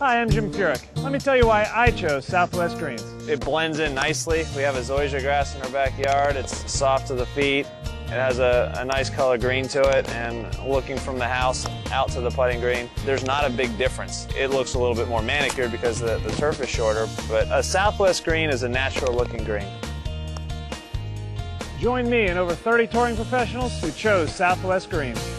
Hi, I'm Jim Furyk. Let me tell you why I chose Southwest Greens. It blends in nicely. We have a grass in our backyard. It's soft to the feet. It has a, a, nice color green to it and looking from the house out to the putting green, there's not a big difference. It looks a little bit more manicured because the, the turf is shorter, but a Southwest green is a natural looking green. Join me and over 30 touring professionals who chose Southwest Greens.